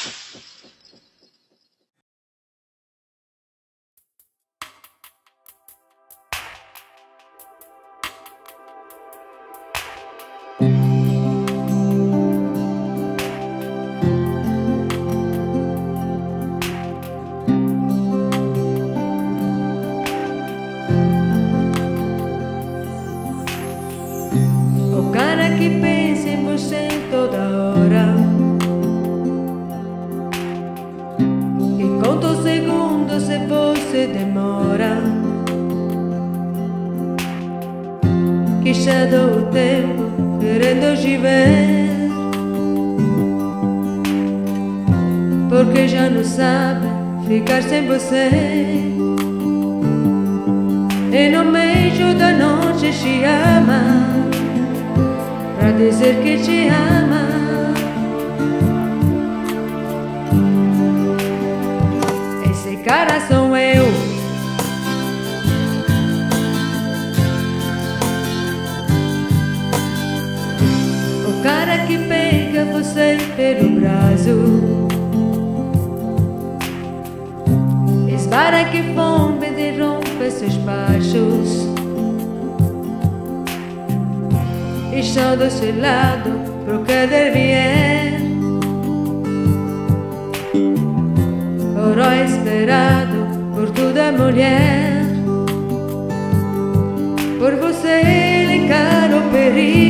O que pensa em você toda hora se demora. Que já dou o tempo querendo te ver. Porque já não sabe ficar sem você. E no meio da noite te ama. Pra dizer que te ama. Esse cara Esbara que fome de rompe seus baixos Estou do seu lado pro que der vier. Oro esperado por toda mulher. Por você ele caro perigo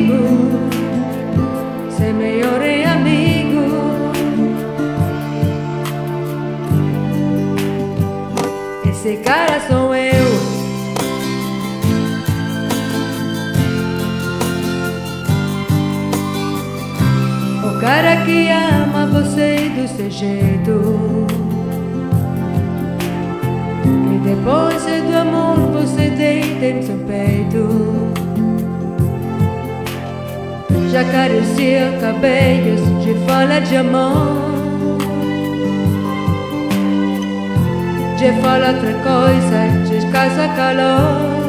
seu jeito. E depois do amor você deita em seu peito. Já acaricia cabelos de fala de amor. De fala outra coisa, de escassa calor.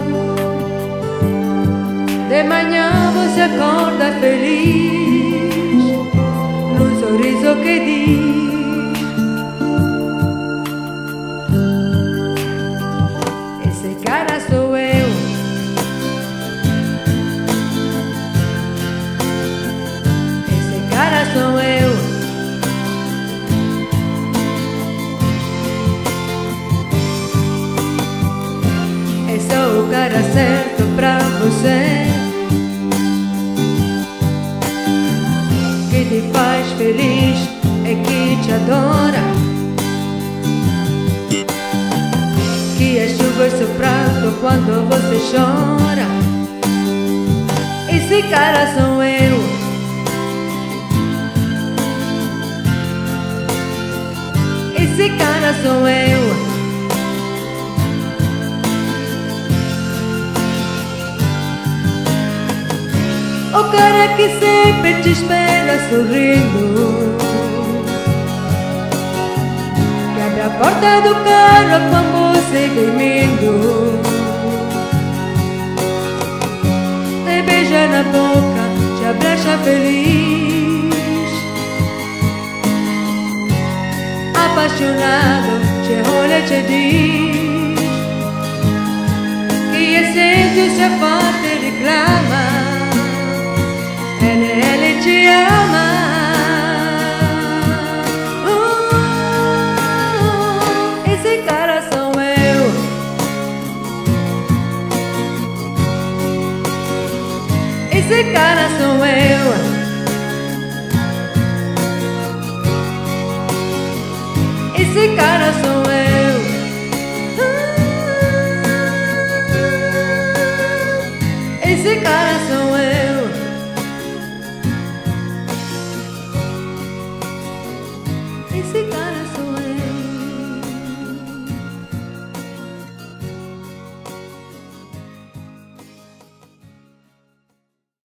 De manhã você acorda feliz Num sorriso que diz adora. Que a chuva é seu prato quando você chora. Esse cara sou eu. Esse cara sou eu. O cara que sempre te espera sorrindo porta do carro com você dormindo. Te beija na boca, te abraça feliz. Apaixonado, te olha e te diz Que é sempre se parte reclama ele, ele te ama. Esse cara sou eu. Esse cara sou eu. Esse cara sou eu.